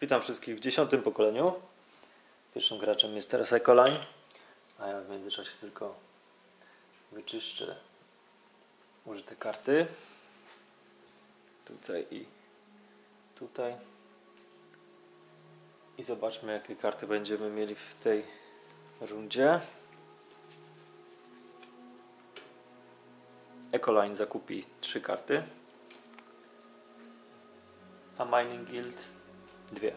Witam wszystkich w dziesiątym pokoleniu. Pierwszym graczem jest teraz Ecoline, a ja w międzyczasie tylko wyczyszczę użyte karty. Tutaj i tutaj. I zobaczmy jakie karty będziemy mieli w tej rundzie. Ecoline zakupi trzy karty. A Mining Guild dwie.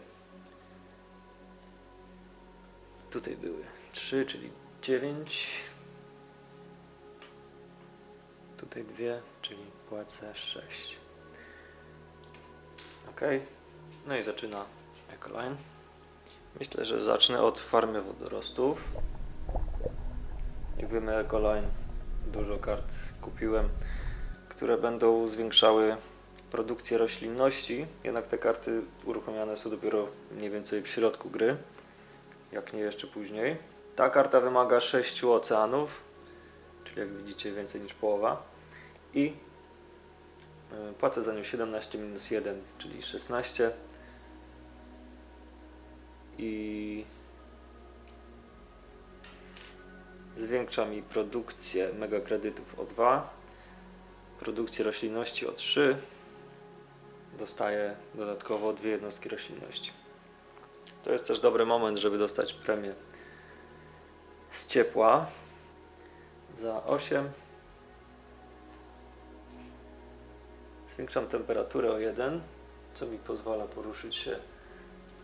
Tutaj były trzy, czyli dziewięć. Tutaj dwie, czyli płacę sześć. Ok. No i zaczyna Ecoline. Myślę, że zacznę od farmy wodorostów. Jak wiemy, Ecoline dużo kart kupiłem, które będą zwiększały produkcję roślinności, jednak te karty uruchomione są dopiero mniej więcej w środku gry, jak nie jeszcze później. Ta karta wymaga 6 oceanów, czyli jak widzicie więcej niż połowa. I y, płacę za nią 17 minus 1, czyli 16 i zwiększa mi produkcję mega kredytów o 2 produkcję roślinności o 3 dostaję dodatkowo dwie jednostki roślinności. To jest też dobry moment, żeby dostać premię z ciepła za 8. Zwiększam temperaturę o 1, co mi pozwala poruszyć się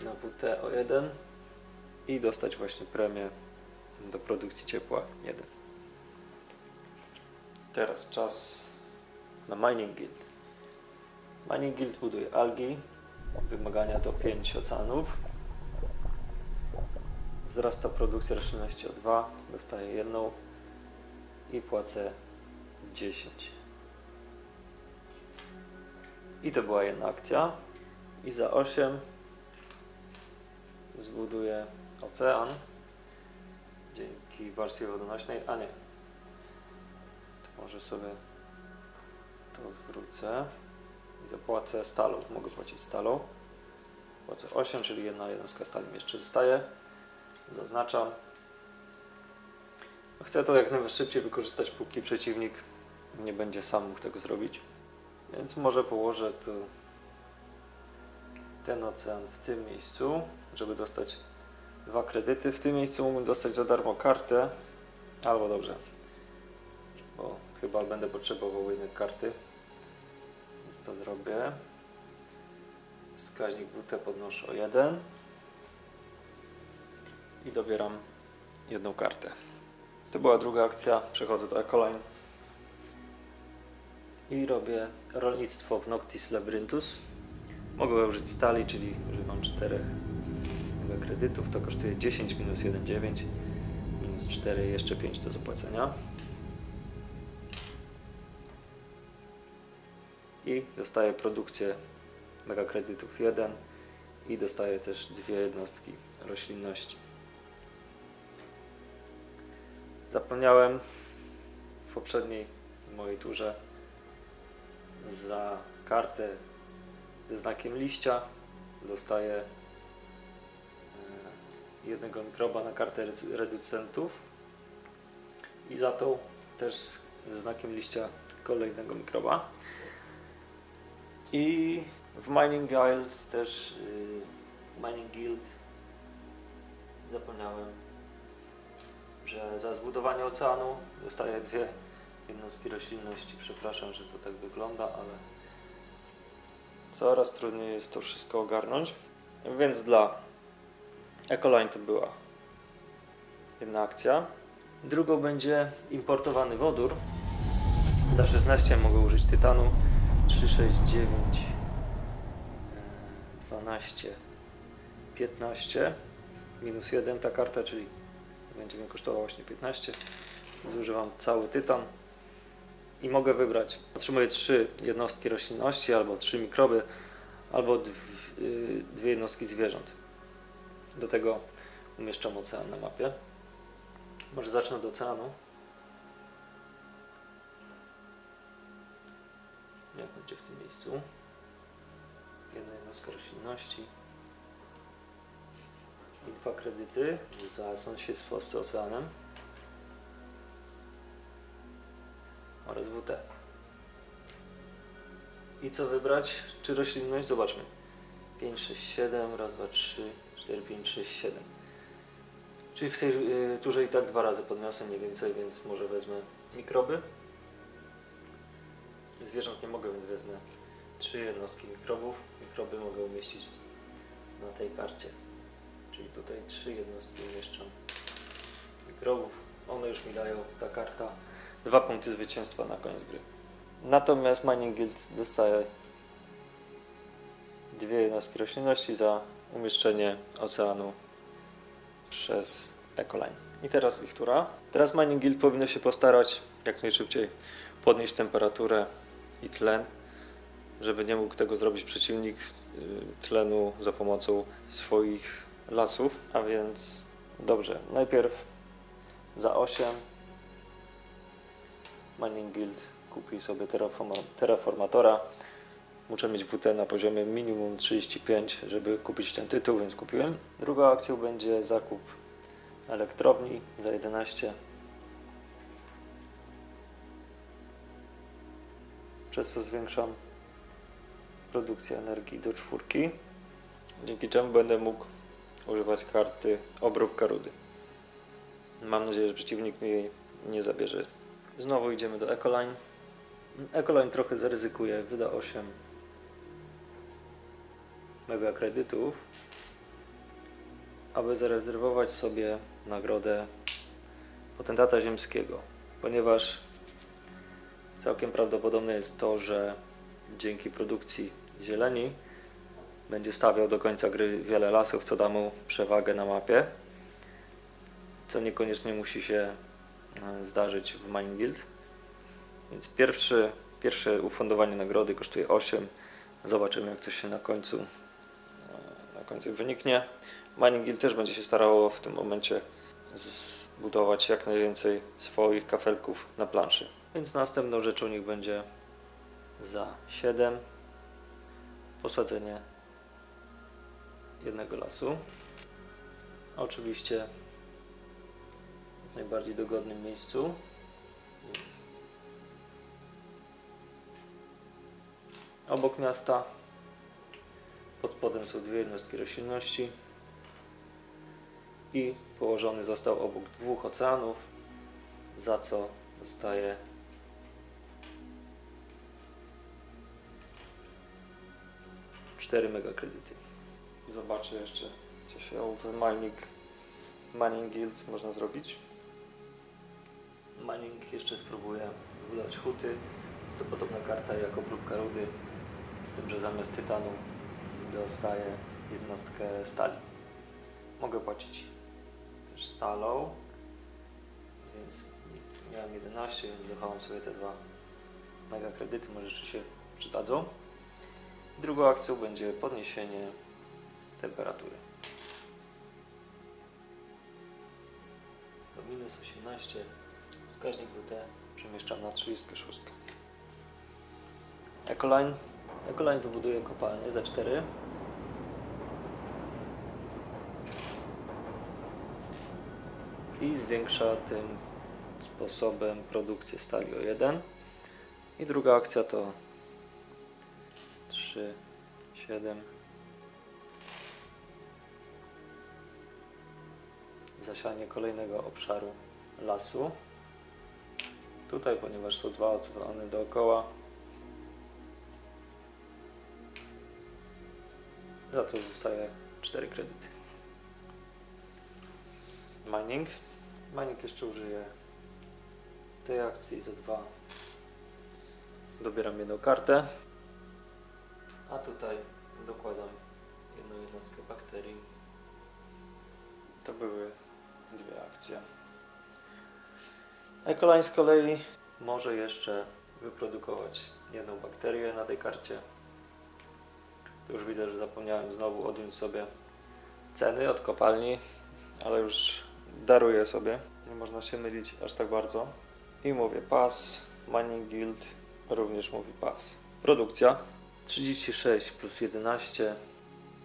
na WT o 1 i dostać właśnie premię do produkcji ciepła 1. Teraz czas na Mining Guild. Mining Guild buduje algi, wymagania do 5 oceanów. Wzrasta produkcja roślinności o 2, dostaję jedną i płacę 10. I to była jedna akcja. I za 8 zbuduję ocean dzięki warstwie wodonośnej, a nie. To może sobie to zwrócę i zapłacę stalą. Mogę płacić stalą. Płacę 8, czyli jedna jednostka stali mi jeszcze zostaje. Zaznaczam. Chcę to jak najszybciej wykorzystać, póki przeciwnik nie będzie sam mógł tego zrobić. Więc może położę tu ten ocean w tym miejscu, żeby dostać dwa kredyty. W tym miejscu mógłbym dostać za darmo kartę. Albo dobrze, bo chyba będę potrzebował jednej karty. Więc to zrobię. Wskaźnik WT podnoszę o 1 i dobieram jedną kartę. To była druga akcja. Przechodzę do Ecoline i robię rolnictwo w Noctis Labyrinthus. Mogę użyć stali, czyli używam 4 kredytów. To kosztuje 10 minus 1,9 minus 4, jeszcze 5 do zapłacenia. I dostaję produkcję mega kredytów 1 i dostaję też dwie jednostki roślinności. Zapomniałem w poprzedniej mojej turze za kartę ze znakiem liścia dostaję e, jednego mikroba na kartę reducentów i za to też ze znakiem liścia kolejnego mikroba. I w Mining Guild też yy, Mining Guild zapomniałem, że za zbudowanie oceanu dostaję dwie jednostki roślinności. Przepraszam, że to tak wygląda, ale coraz trudniej jest to wszystko ogarnąć. Więc dla Ecoline to była jedna akcja. Drugą będzie importowany wodór. Dla 16 mogę użyć tytanu. 3, 6, 9, 12, 15, minus 1 ta karta, czyli będzie mi kosztowała właśnie 15. Zużywam cały tytan i mogę wybrać. Otrzymuję 3 jednostki roślinności, albo 3 mikroby, albo y, dwie jednostki zwierząt. Do tego umieszczam ocean na mapie. Może zacznę od oceanu. Miejscu. Jedna jednostka roślinności. i dwa kredyty za sąsiedztwo z oceanem oraz WT. I co wybrać? Czy roślinność? Zobaczmy. 5, 6, 7, raz, dwa, trzy, 4, 5, 6, 7. Czyli w tej y, turze i tak dwa razy podniosę, nie więcej, więc może wezmę mikroby. Zwierząt nie mogę, więc wezmę trzy jednostki mikrobów. Mikroby mogę umieścić na tej karcie. Czyli tutaj trzy jednostki umieszczam mikrobów. One już mi dają, ta karta, dwa punkty zwycięstwa na koniec gry. Natomiast Mining Guild dostaje dwie jednostki roślinności za umieszczenie oceanu przez Ecoline. I teraz ich tura. Teraz Mining Guild powinno się postarać jak najszybciej podnieść temperaturę i tlen, żeby nie mógł tego zrobić przeciwnik y, tlenu za pomocą swoich lasów. A więc dobrze, najpierw za 8 Mining Guild kupi sobie terraforma- terraformatora. Muszę mieć WT na poziomie minimum 35, żeby kupić ten tytuł, więc kupiłem. Drugą akcją będzie zakup elektrowni za 11. Przez co zwiększam produkcję energii do czwórki, dzięki czemu będę mógł używać karty obróbka rudy. Mam nadzieję, że przeciwnik mi jej nie zabierze. Znowu idziemy do Ecoline. Ecoline trochę zaryzykuje, wyda 8 mega kredytów, aby zarezerwować sobie nagrodę potentata ziemskiego, ponieważ całkiem prawdopodobne jest to, że dzięki produkcji zieleni będzie stawiał do końca gry wiele lasów, co da mu przewagę na mapie, co niekoniecznie musi się e, zdarzyć w Mine Guild. Więc pierwszy, pierwsze ufundowanie nagrody kosztuje 8. Zobaczymy jak to się na końcu, e, na końcu wyniknie. Mining Guild też będzie się starało w tym momencie zbudować jak najwięcej swoich kafelków na planszy. Więc następną rzeczą niech będzie za 7 posadzenie jednego lasu. Oczywiście w najbardziej dogodnym miejscu. Obok miasta. Pod spodem są dwie jednostki roślinności. I położony został obok dwóch oceanów, za co dostaje cztery mega kredyty. Zobaczę jeszcze, co się w Mining, mining Guild można zrobić. Mining jeszcze spróbuję wybudować huty. Jest to podobna karta jak obróbka rudy, z tym, że zamiast tytanu dostaję jednostkę stali. Mogę płacić też stalą, więc miałem 11, więc zachowam sobie te dwa mega kredyty, może jeszcze się przydadzą. Drugą akcją będzie podniesienie temperatury. Do minus 18 wskaźnik WT przemieszczam na 36. Ecoline. Ecoline wybuduje kopalnię za 4. I zwiększa tym sposobem produkcję stali o 1. I druga akcja to 3, 7. Zasianie kolejnego obszaru lasu. Tutaj, ponieważ są dwa oceany dookoła, za co zostaje 4 kredyty. Mining. Mining jeszcze użyję tej akcji za dwa. Dobieram jedną kartę. A tutaj dokładam jedną jednostkę bakterii. To były dwie akcje. Ecoline z kolei może jeszcze wyprodukować jedną bakterię na tej karcie. Tu już widzę, że zapomniałem znowu odjąć sobie ceny od kopalni, ale już daruję sobie. Nie można się mylić aż tak bardzo. I mówię pas, Mining Guild również mówi pas. Produkcja 36 plus 11,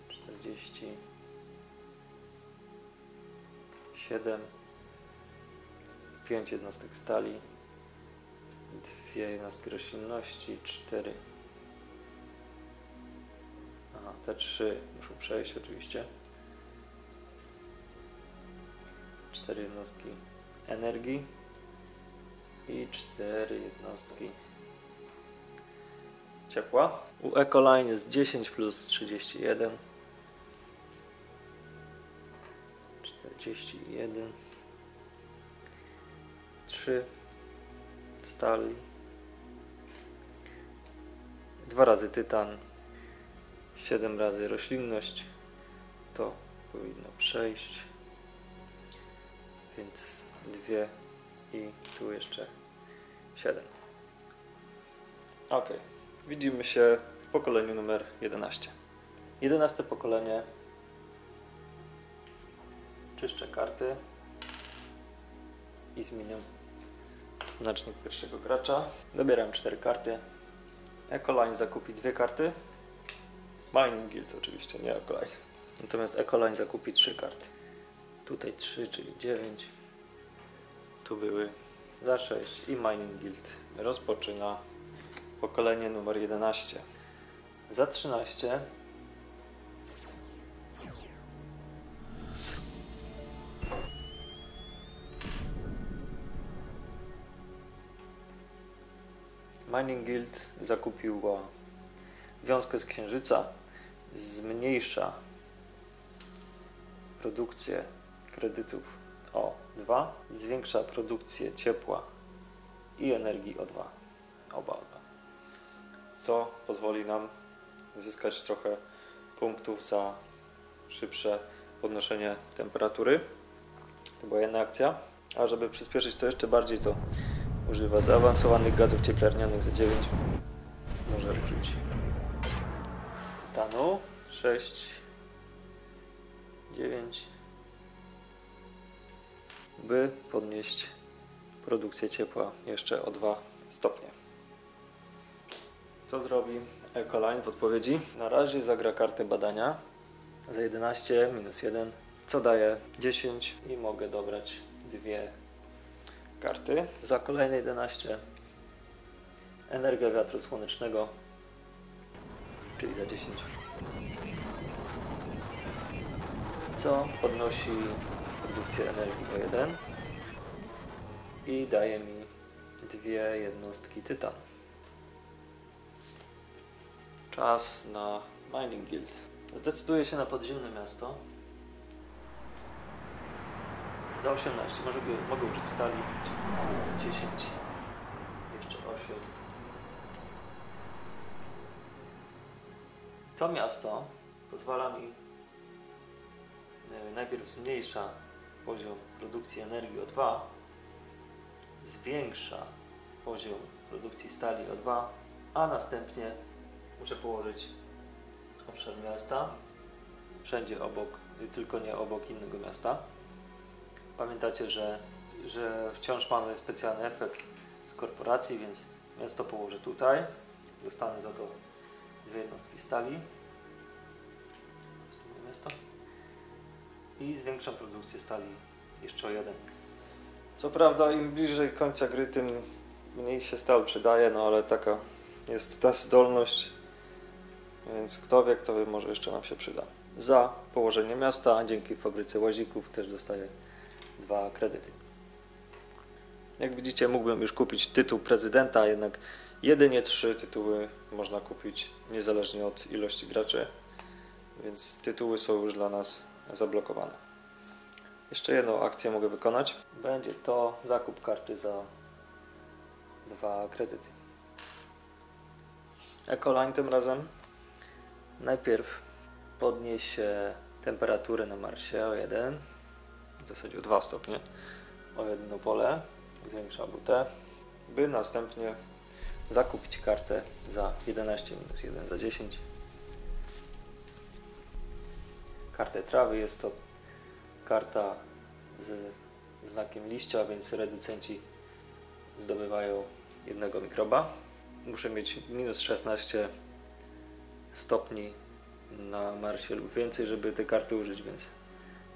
40, 7, 5 jednostek stali, 2 jednostki roślinności, 4. Aha, te 3 muszą przejść oczywiście. 4 jednostki energii i 4 jednostki ciepła. U Ecoline jest 10 plus 31. 41. 3 stali. Dwa razy tytan. 7 razy roślinność. To powinno przejść. Więc dwie i tu jeszcze 7. Ok. Widzimy się pokoleniu numer 11. 11 pokolenie. Czyszczę karty i zmieniam znacznik pierwszego gracza. Dobieram 4 karty. Ecoline zakupi dwie karty. Mining Guild oczywiście, nie Ecoline. Natomiast Ecoline zakupi 3 karty. Tutaj 3, czyli 9. Tu były za 6 i Mining Guild rozpoczyna pokolenie numer 11. Za 13 Mining Guild zakupiła wiązkę z księżyca, zmniejsza produkcję kredytów o 2, zwiększa produkcję ciepła i energii o 2. Oba o 2. Co pozwoli nam zyskać trochę punktów za szybsze podnoszenie temperatury. To była jedna akcja. A żeby przyspieszyć to jeszcze bardziej, to używa zaawansowanych gazów cieplarnianych za 9. Może użyć tanu 6, 9, by podnieść produkcję ciepła jeszcze o 2 stopnie. Co zrobi Ecoline w odpowiedzi? Na razie zagra kartę badania za 11 minus 1, co daje 10 i mogę dobrać dwie karty. Za kolejne 11 energia wiatru słonecznego, czyli za 10. Co podnosi produkcję energii o 1 i daje mi dwie jednostki tytanu. Czas na Mining Guild. Zdecyduję się na podziemne miasto. Za 18. Może by, mogę użyć stali. 10. Jeszcze 8. To miasto pozwala mi e, najpierw zmniejsza poziom produkcji energii o 2, zwiększa poziom produkcji stali o 2, a następnie muszę położyć obszar miasta wszędzie obok, tylko nie obok innego miasta. Pamiętacie, że, że wciąż mamy specjalny efekt z korporacji, więc miasto położę tutaj. Dostanę za to dwie jednostki stali. Miasto. I zwiększam produkcję stali jeszcze o jeden. Co prawda, im bliżej końca gry, tym mniej się stal przydaje, no ale taka jest ta zdolność, więc kto wie, kto wie, może jeszcze nam się przyda. Za położenie miasta, dzięki fabryce łazików też dostaję dwa kredyty. Jak widzicie, mógłbym już kupić tytuł prezydenta, jednak jedynie trzy tytuły można kupić niezależnie od ilości graczy, więc tytuły są już dla nas zablokowane. Jeszcze jedną akcję mogę wykonać. Będzie to zakup karty za dwa kredyty. Ecoline tym razem najpierw podniesie temperaturę na Marsie o 1, w zasadzie o 2 stopnie, o jedno pole, zwiększa butę, by następnie zakupić kartę za 11 minus 1 za 10. Kartę trawy jest to karta z znakiem liścia, więc reducenci zdobywają jednego mikroba. Muszę mieć minus 16 stopni na Marsie lub więcej, żeby te karty użyć, więc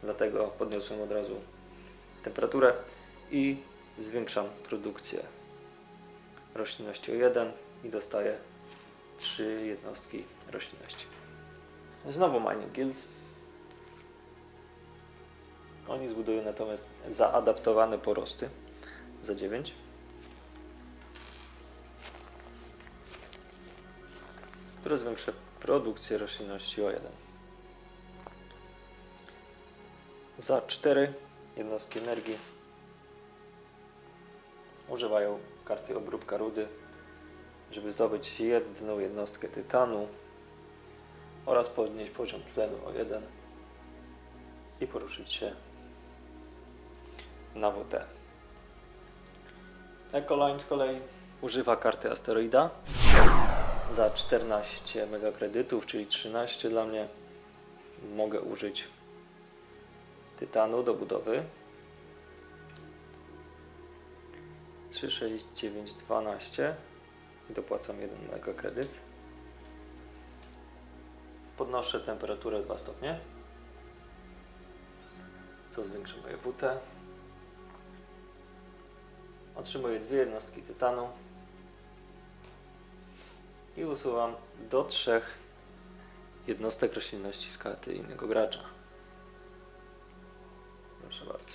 dlatego podniosłem od razu temperaturę i zwiększam produkcję roślinności o 1 i dostaję 3 jednostki roślinności. Znowu Mining Guild. Oni zbudują natomiast zaadaptowane porosty za 9. które zwiększy produkcję roślinności o 1. Za 4 jednostki energii używają karty obróbka rudy, żeby zdobyć jedną jednostkę tytanu oraz podnieść poziom tlenu o 1 i poruszyć się na WT. Ecoline z kolei używa karty asteroida za 14 megakredytów, czyli 13 dla mnie. Mogę użyć tytanu do budowy. 3, 6, 9, 12 i dopłacam 1 megakredyt. Podnoszę temperaturę 2 stopnie, co zwiększa moje WT. Otrzymuję dwie jednostki tytanu i usuwam do trzech jednostek roślinności z karty innego gracza. Proszę bardzo.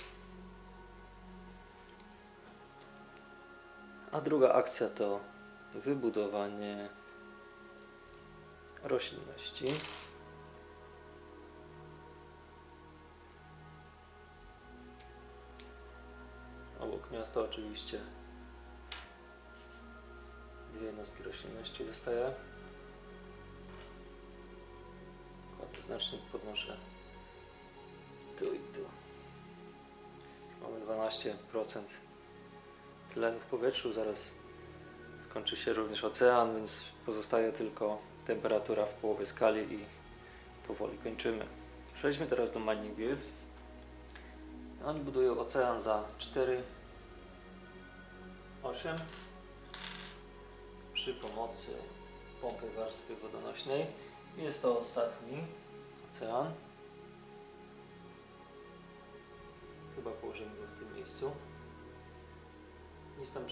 A druga akcja to wybudowanie roślinności. Obok miasta oczywiście jednostki roślinności dostaję. Znacznie podnoszę tu i tu. Mamy 12% tlenu w powietrzu, zaraz skończy się również ocean, więc pozostaje tylko temperatura w połowie skali i powoli kończymy. Przejdźmy teraz do Mining Guild. Oni budują ocean za 4, 8 przy pomocy pompy warstwy wodonośnej. Jest to ostatni ocean. Chyba położymy go w tym miejscu. Nic tam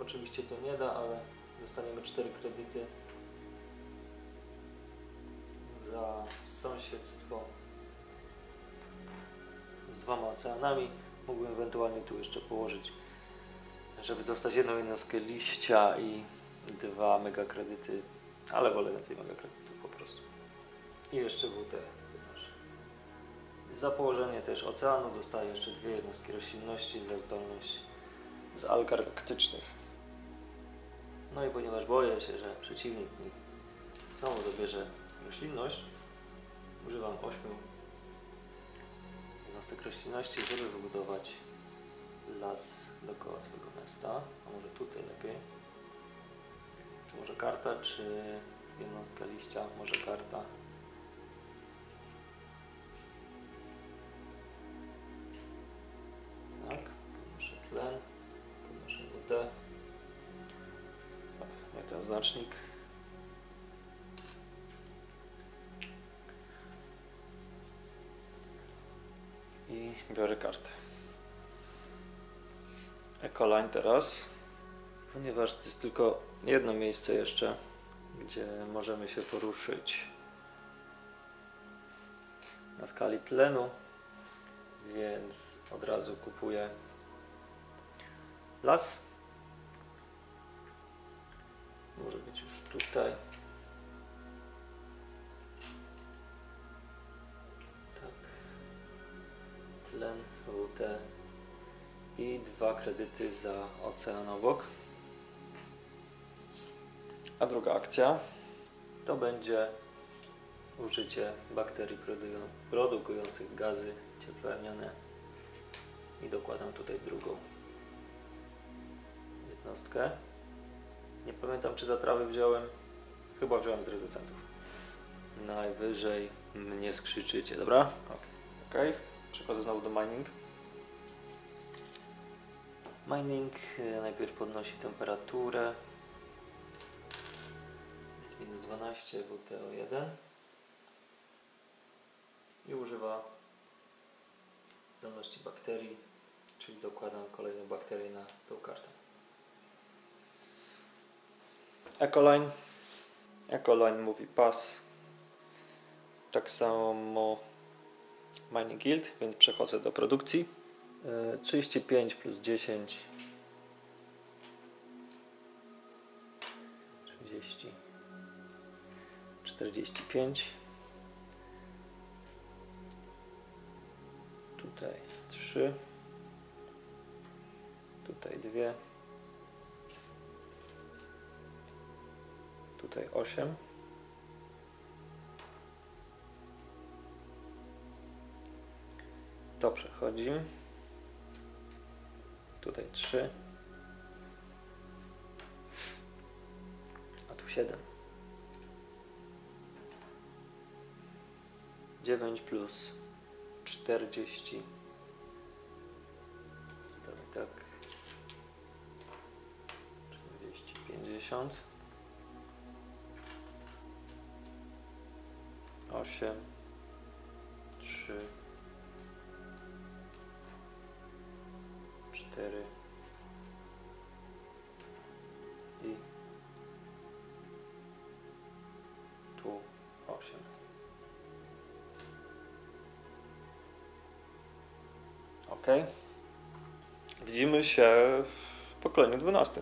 oczywiście to nie da, ale dostaniemy 4 kredyty za sąsiedztwo z dwoma oceanami. Mógłbym ewentualnie tu jeszcze położyć, żeby dostać jedną jednostkę liścia i dwa megakredyty, ale wolę więcej megakredytów po prostu. I jeszcze wynoszę. Za położenie też oceanu dostaję jeszcze dwie jednostki roślinności za zdolność z alg arktycznych. No i ponieważ boję się, że przeciwnik mi znowu dobierze roślinność, używam 8 jednostek roślinności, żeby wybudować las dookoła swojego miasta, a może tutaj lepiej. Może karta, czy jednostka liścia? Może karta. Tak, podnoszę tlen, podnoszę wodę. Nie ten znacznik. I biorę kartę. Ecoline teraz ponieważ to jest tylko jedno miejsce jeszcze, gdzie możemy się poruszyć na skali tlenu, więc od razu kupuję las. Może być już tutaj. Tak. Tlen, WT i dwa kredyty za ocean obok. A druga akcja to będzie użycie bakterii produkujących gazy cieplarniane i dokładam tutaj drugą jednostkę. Nie pamiętam czy za trawy wziąłem, chyba wziąłem z reducentów. Najwyżej mnie skrzyczycie, dobra? Ok, okay. przechodzę znowu do mining. Mining e, najpierw podnosi temperaturę 12 WTO1 i używa zdolności bakterii Czyli dokładam kolejne bakterie na tą kartę. Ecoline. Ecoline mówi pas. Tak samo Mining Guild, więc przechodzę do produkcji. E, 35 plus 10 30 45 Tutaj 3 Tutaj 2 Tutaj 8 To przechodzi. Tutaj 3. A tu 7. 9 plus 40. To i tak. 40, 50. 8. 3. Ok. Widzimy się w pokoleniu 12.